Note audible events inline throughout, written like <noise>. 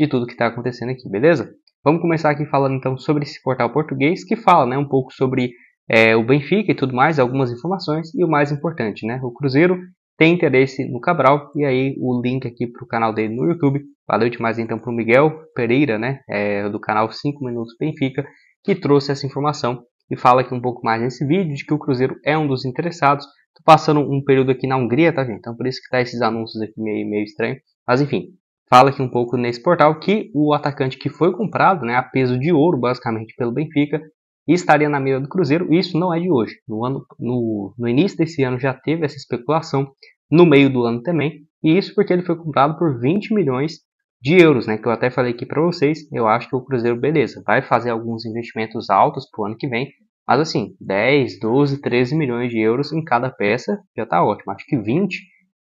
de tudo que está acontecendo aqui, beleza? Vamos começar aqui falando então sobre esse portal português que fala né, um pouco sobre é, o Benfica e tudo mais, algumas informações e o mais importante, né? O Cruzeiro tem interesse no Cabral e aí o link aqui para o canal dele no YouTube. Valeu demais então para o Miguel Pereira, né? É, do canal 5 Minutos Benfica, que trouxe essa informação e fala aqui um pouco mais nesse vídeo de que o Cruzeiro é um dos interessados. Tô passando um período aqui na Hungria, tá gente? Então por isso que tá esses anúncios aqui meio, meio estranho. Mas enfim, fala aqui um pouco nesse portal que o atacante que foi comprado, né, a peso de ouro basicamente pelo Benfica, estaria na mira do Cruzeiro. Isso não é de hoje. No, ano, no, no início desse ano já teve essa especulação, no meio do ano também. E isso porque ele foi comprado por 20 milhões de euros, né? Que eu até falei aqui para vocês. Eu acho que o Cruzeiro, beleza, vai fazer alguns investimentos altos para o ano que vem. Mas assim, 10, 12, 13 milhões de euros em cada peça já está ótimo. Acho que 20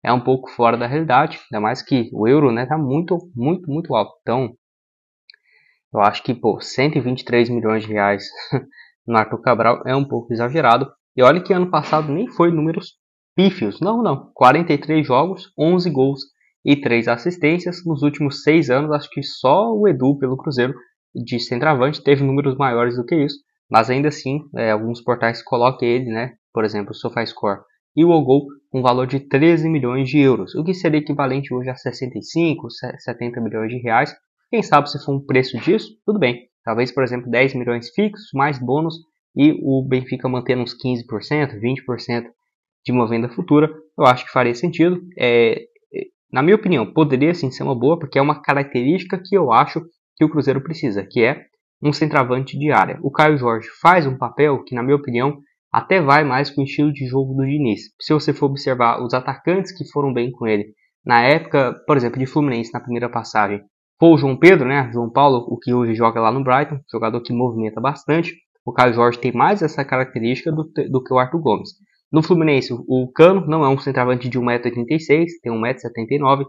é um pouco fora da realidade, ainda mais que o euro né, tá muito, muito, muito alto. Então, eu acho que, pô, 123 milhões de reais <laughs> no Arthur Cabral é um pouco exagerado. E olha que ano passado nem foi números pífios. Não, não. 43 jogos, 11 gols e 3 assistências. Nos últimos 6 anos, acho que só o Edu, pelo Cruzeiro, de centroavante, teve números maiores do que isso. Mas ainda assim, é, alguns portais colocam ele, né? Por exemplo, o SofaScore e o Ogol com valor de 13 milhões de euros, o que seria equivalente hoje a 65, 70 milhões de reais. Quem sabe se for um preço disso, tudo bem. Talvez, por exemplo, 10 milhões fixos, mais bônus e o Benfica mantendo uns 15%, 20% de uma venda futura, eu acho que faria sentido. É, na minha opinião, poderia sim ser uma boa, porque é uma característica que eu acho que o Cruzeiro precisa, que é um centroavante de área. O Caio Jorge faz um papel que, na minha opinião, até vai mais com o estilo de jogo do Diniz. Se você for observar os atacantes que foram bem com ele, na época, por exemplo, de Fluminense, na primeira passagem, foi o João Pedro, né? João Paulo, o que hoje joga lá no Brighton, jogador que movimenta bastante. O Caio Jorge tem mais essa característica do, do que o Arthur Gomes. No Fluminense, o Cano não é um centroavante de 1,86m, tem 1,79m,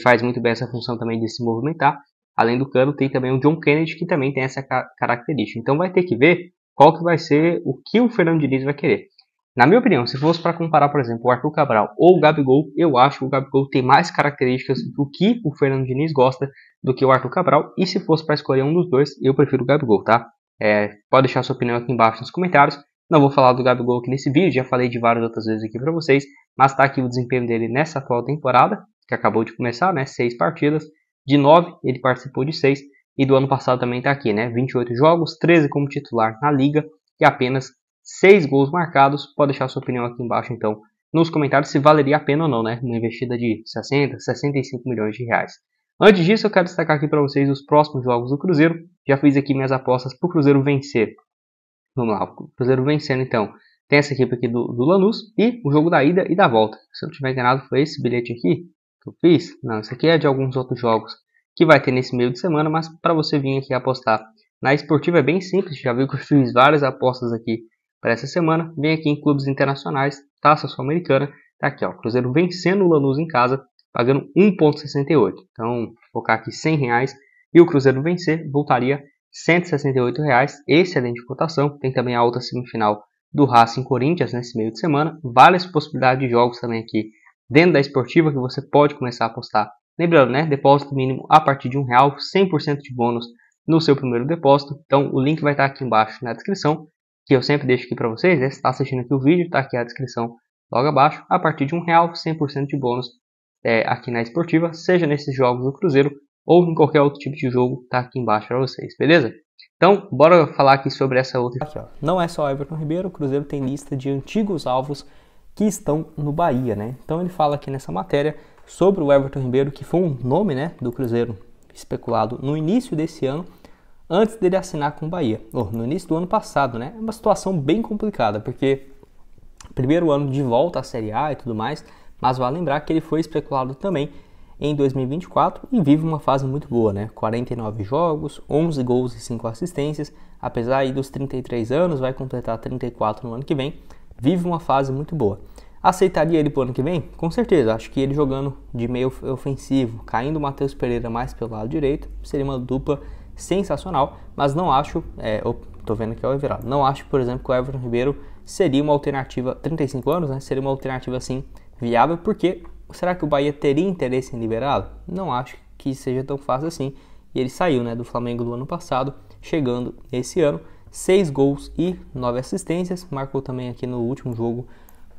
faz muito bem essa função também de se movimentar. Além do Cano, tem também o John Kennedy, que também tem essa característica. Então vai ter que ver qual que vai ser o que o Fernando Diniz vai querer. Na minha opinião, se fosse para comparar, por exemplo, o Arthur Cabral ou o Gabigol, eu acho que o Gabigol tem mais características do que o Fernando Diniz gosta do que o Arthur Cabral. E se fosse para escolher um dos dois, eu prefiro o Gabigol, tá? É, pode deixar sua opinião aqui embaixo nos comentários. Não vou falar do Gabigol aqui nesse vídeo, já falei de várias outras vezes aqui para vocês, mas está aqui o desempenho dele nessa atual temporada, que acabou de começar, né? Seis partidas. De nove, ele participou de seis. E do ano passado também está aqui, né? 28 jogos, 13 como titular na liga e apenas 6 gols marcados. Pode deixar sua opinião aqui embaixo, então, nos comentários se valeria a pena ou não, né? Uma investida de 60, 65 milhões de reais. Antes disso, eu quero destacar aqui para vocês os próximos jogos do Cruzeiro. Já fiz aqui minhas apostas para o Cruzeiro vencer. Vamos lá, o Cruzeiro vencendo então. Tem essa equipe aqui do, do Lanús e o jogo da ida e da volta. Se eu não estiver enganado, foi esse bilhete aqui que eu fiz. Não, esse aqui é de alguns outros jogos que vai ter nesse meio de semana, mas para você vir aqui apostar na esportiva é bem simples, já viu que eu <laughs> fiz várias apostas aqui para essa semana. Vem aqui em clubes internacionais, taça sul-americana, tá aqui ó, Cruzeiro vencendo o Lanús em casa, pagando 1.68. Então, colocar aqui 100 reais e o Cruzeiro vencer voltaria 168 reais, excelente cotação. Tem também a outra semifinal do Racing Corinthians nesse meio de semana, várias possibilidades de jogos também aqui dentro da esportiva que você pode começar a apostar Lembrando, né? Depósito mínimo a partir de um real, 100% de bônus no seu primeiro depósito. Então o link vai estar aqui embaixo na descrição, que eu sempre deixo aqui para vocês. Né? Se está assistindo aqui o vídeo, está aqui a descrição logo abaixo. A partir de um real, 100% de bônus é, aqui na esportiva, seja nesses jogos do Cruzeiro ou em qualquer outro tipo de jogo, está aqui embaixo para vocês, beleza? Então, bora falar aqui sobre essa outra. Aqui, ó. Não é só Everton Ribeiro, o Cruzeiro tem lista de antigos alvos que estão no Bahia, né? Então ele fala aqui nessa matéria sobre o Everton Ribeiro, que foi um nome né, do Cruzeiro especulado no início desse ano, antes dele assinar com o Bahia, ou no início do ano passado, né? É uma situação bem complicada, porque primeiro ano de volta à Série A e tudo mais, mas vale lembrar que ele foi especulado também em 2024 e vive uma fase muito boa, né? 49 jogos, 11 gols e 5 assistências, apesar aí dos 33 anos, vai completar 34 no ano que vem, vive uma fase muito boa. Aceitaria ele pro ano que vem? Com certeza. Acho que ele jogando de meio ofensivo, caindo o Matheus Pereira mais pelo lado direito, seria uma dupla sensacional. Mas não acho, é, tô vendo que é o Everaldo, não acho, por exemplo, que o Everton Ribeiro seria uma alternativa, 35 anos, né? Seria uma alternativa assim viável, porque será que o Bahia teria interesse em liberá-lo? Não acho que seja tão fácil assim. e ele saiu né, do Flamengo do ano passado, chegando esse ano, 6 gols e 9 assistências, marcou também aqui no último jogo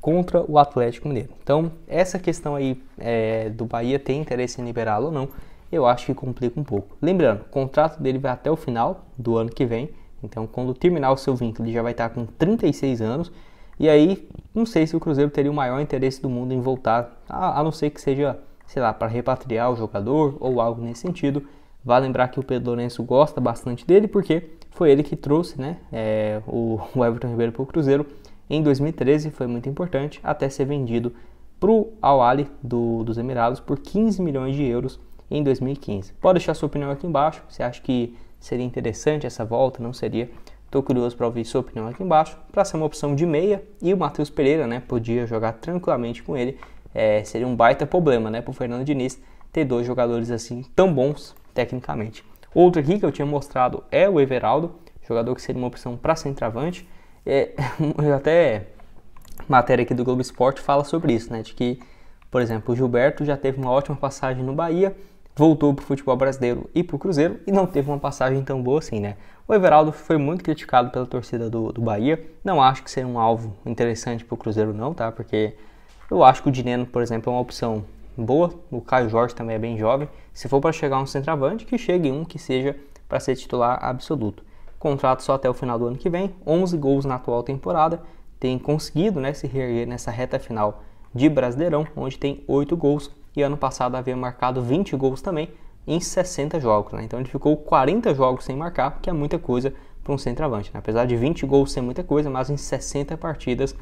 contra o Atlético Mineiro. Então, essa questão aí é, do Bahia ter interesse em liberá-lo ou não, eu acho que complica um pouco. Lembrando, o contrato dele vai até o final do ano que vem, então quando terminar o seu vínculo ele já vai estar com 36 anos, e aí não sei se o Cruzeiro teria o maior interesse do mundo em voltar, a, a não ser que seja, sei lá, para repatriar o jogador ou algo nesse sentido. Vale lembrar que o Pedro Lourenço gosta bastante dele, porque foi ele que trouxe né, é, o, o Everton Ribeiro para o Cruzeiro em 2013, foi muito importante, até ser vendido para o Al-Ali do, dos Emirados por 15 milhões de euros em 2015. Pode deixar sua opinião aqui embaixo, você acha que seria interessante essa volta, não seria? Estou curioso para ouvir sua opinião aqui embaixo. Para ser uma opção de meia, e o Matheus Pereira né, podia jogar tranquilamente com ele, é, seria um baita problema né, para o Fernando Diniz ter dois jogadores assim tão bons tecnicamente. Outro aqui que eu tinha mostrado é o Everaldo, jogador que seria uma opção para centroavante. É, <laughs> até matéria aqui do Globo Esporte fala sobre isso, né? De que, por exemplo, o Gilberto já teve uma ótima passagem no Bahia, voltou para o futebol brasileiro e para o Cruzeiro e não teve uma passagem tão boa assim, né? O Everaldo foi muito criticado pela torcida do, do Bahia. Não acho que seja um alvo interessante para o Cruzeiro, não, tá? Porque eu acho que o Dineno, por exemplo, é uma opção boa. O Caio Jorge também é bem jovem. Se for para chegar um centroavante, que chegue um que seja para ser titular absoluto. Contrato só até o final do ano que vem, 11 gols na atual temporada. Tem conseguido né, se reerguer nessa reta final de Brasileirão, onde tem 8 gols. E ano passado havia marcado 20 gols também em 60 jogos. Né? Então ele ficou 40 jogos sem marcar, que é muita coisa para um centroavante. Né? Apesar de 20 gols ser muita coisa, mas em 60 partidas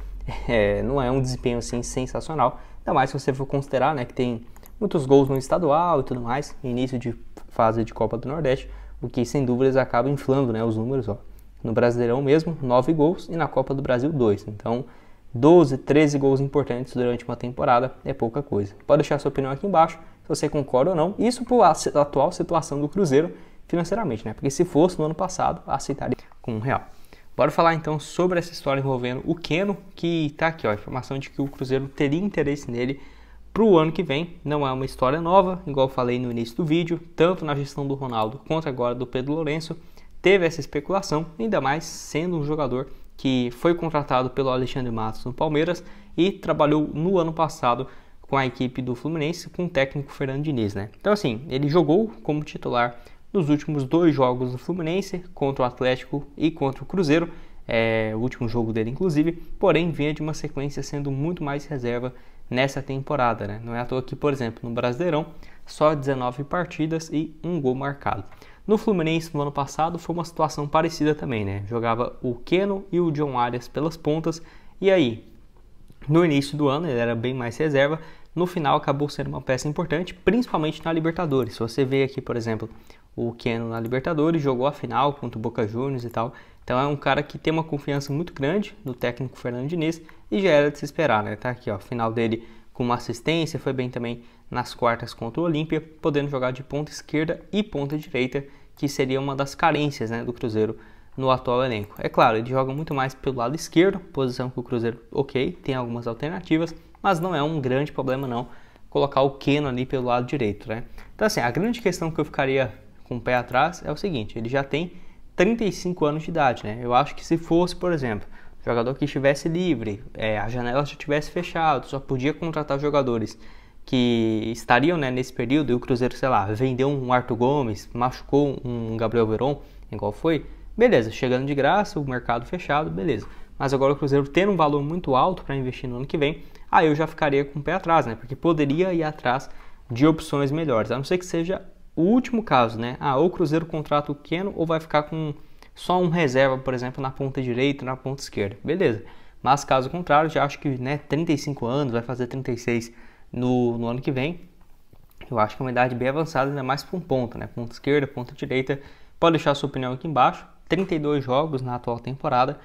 é, <laughs> não é um desempenho assim sensacional. Ainda mais se você for considerar né, que tem muitos gols no estadual e tudo mais, início de fase de Copa do Nordeste, o que sem dúvidas acaba inflando né, os números. Ó. No Brasileirão mesmo, 9 gols e na Copa do Brasil 2. Então, 12, 13 gols importantes durante uma temporada é pouca coisa. Pode deixar sua opinião aqui embaixo, se você concorda ou não. Isso por a atual situação do Cruzeiro financeiramente, né? Porque se fosse no ano passado, aceitaria com um real. Bora falar então sobre essa história envolvendo o Keno, que está aqui, ó, a informação de que o Cruzeiro teria interesse nele para o ano que vem. Não é uma história nova, igual falei no início do vídeo, tanto na gestão do Ronaldo quanto agora do Pedro Lourenço, teve essa especulação, ainda mais sendo um jogador que foi contratado pelo Alexandre Matos no Palmeiras e trabalhou no ano passado com a equipe do Fluminense com o técnico Fernando Diniz, né? Então assim, ele jogou como titular nos últimos dois jogos do Fluminense, contra o Atlético e contra o Cruzeiro, é, o último jogo dele inclusive, porém vinha de uma sequência sendo muito mais reserva nessa temporada. Né? Não é à toa que, por exemplo, no Brasileirão, só 19 partidas e um gol marcado. No Fluminense, no ano passado, foi uma situação parecida também, né? Jogava o Keno e o John Arias pelas pontas, e aí, no início do ano, ele era bem mais reserva, no final acabou sendo uma peça importante, principalmente na Libertadores. Se você vê aqui, por exemplo, o Keno na Libertadores, jogou a final contra o Boca Juniors e tal. Então é um cara que tem uma confiança muito grande no técnico Fernando Diniz e já era de se esperar, né? Tá aqui, ó, final dele com uma assistência, foi bem também nas quartas contra o Olímpia, podendo jogar de ponta esquerda e ponta direita, que seria uma das carências, né, do Cruzeiro no atual elenco. É claro, ele joga muito mais pelo lado esquerdo, posição que o Cruzeiro, ok, tem algumas alternativas, mas não é um grande problema não colocar o Keno ali pelo lado direito, né? Então assim, a grande questão que eu ficaria com o pé atrás é o seguinte: ele já tem 35 anos de idade, né? Eu acho que se fosse, por exemplo, jogador que estivesse livre, é, a janela já tivesse fechado, só podia contratar jogadores que estariam né, nesse período e o Cruzeiro, sei lá, vendeu um Arthur Gomes, machucou um Gabriel Veron, igual foi, beleza, chegando de graça, o mercado fechado, beleza. Mas agora o Cruzeiro tendo um valor muito alto para investir no ano que vem, aí eu já ficaria com o pé atrás, né? Porque poderia ir atrás de opções melhores, a não ser que seja o último caso, né? Ah, ou o Cruzeiro contrata o Keno ou vai ficar com só um reserva, por exemplo, na ponta direita, na ponta esquerda. Beleza. Mas caso contrário, já acho que né, 35 anos, vai fazer 36 no, no ano que vem. Eu acho que é uma idade bem avançada, ainda mais para um ponto, né? Ponta esquerda, ponta direita. Pode deixar sua opinião aqui embaixo. 32 jogos na atual temporada,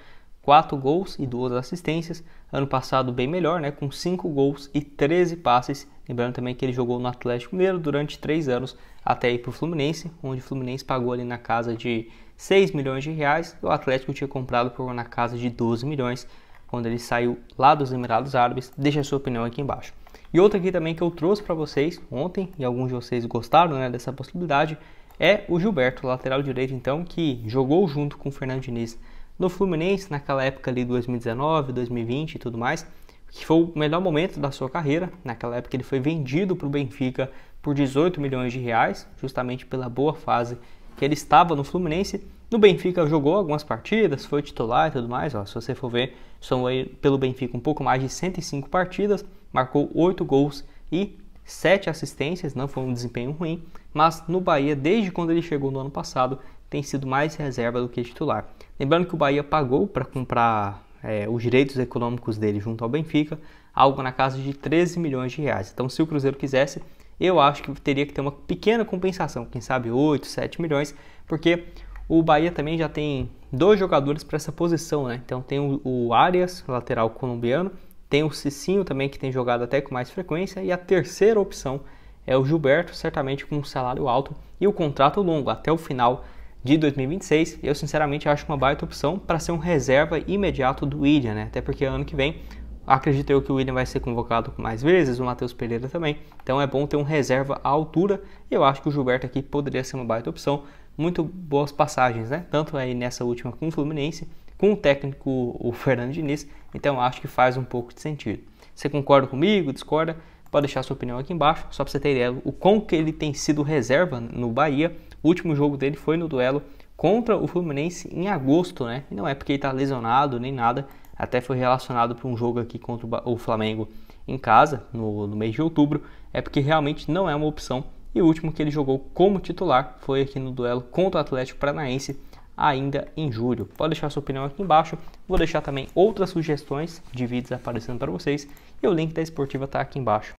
4 gols e 2 assistências. Ano passado bem melhor, né? Com 5 gols e 13 passes. Lembrando também que ele jogou no Atlético Mineiro durante 3 anos até ir para o Fluminense, onde o Fluminense pagou ali na casa de 6 milhões de reais e o Atlético tinha comprado por na casa de 12 milhões quando ele saiu lá dos Emirados Árabes. Deixa a sua opinião aqui embaixo. E outra aqui também que eu trouxe para vocês ontem, e alguns de vocês gostaram né, dessa possibilidade, é o Gilberto, lateral direito, então, que jogou junto com o Fernando Diniz no Fluminense, naquela época ali 2019, 2020 e tudo mais, que foi o melhor momento da sua carreira. Naquela época ele foi vendido para o Benfica por 18 milhões de reais, justamente pela boa fase que ele estava no Fluminense. No Benfica jogou algumas partidas, foi titular e tudo mais. Ó, se você for ver, são pelo Benfica um pouco mais de 105 partidas, marcou 8 gols e 7 assistências, não foi um desempenho ruim, mas no Bahia, desde quando ele chegou no ano passado, tem sido mais reserva do que titular. Lembrando que o Bahia pagou para comprar é, os direitos econômicos dele junto ao Benfica, algo na casa de 13 milhões de reais. Então, se o Cruzeiro quisesse, eu acho que teria que ter uma pequena compensação, quem sabe 8, 7 milhões, porque o Bahia também já tem dois jogadores para essa posição, né? Então tem o, o Arias, lateral colombiano, tem o Cicinho também que tem jogado até com mais frequência e a terceira opção é o Gilberto, certamente com um salário alto e o contrato longo até o final de 2026. Eu sinceramente acho uma baita opção para ser um reserva imediato do William, né? Até porque ano que vem acredito eu que o William vai ser convocado mais vezes, o Matheus Pereira também. Então é bom ter um reserva à altura. Eu acho que o Gilberto aqui poderia ser uma baita opção. Muito boas passagens, né? Tanto aí nessa última com o Fluminense, com o técnico o Fernando Diniz. Então acho que faz um pouco de sentido. Você concorda comigo? Discorda? Pode deixar sua opinião aqui embaixo, só para você ter ideia o quão que ele tem sido reserva no Bahia. O último jogo dele foi no duelo contra o Fluminense em agosto, né? E não é porque ele está lesionado nem nada, até foi relacionado para um jogo aqui contra o Flamengo em casa, no, no mês de outubro, é porque realmente não é uma opção. E o último que ele jogou como titular foi aqui no duelo contra o Atlético Paranaense, ainda em julho. Pode deixar sua opinião aqui embaixo. Vou deixar também outras sugestões de vídeos aparecendo para vocês e o link da esportiva está aqui embaixo.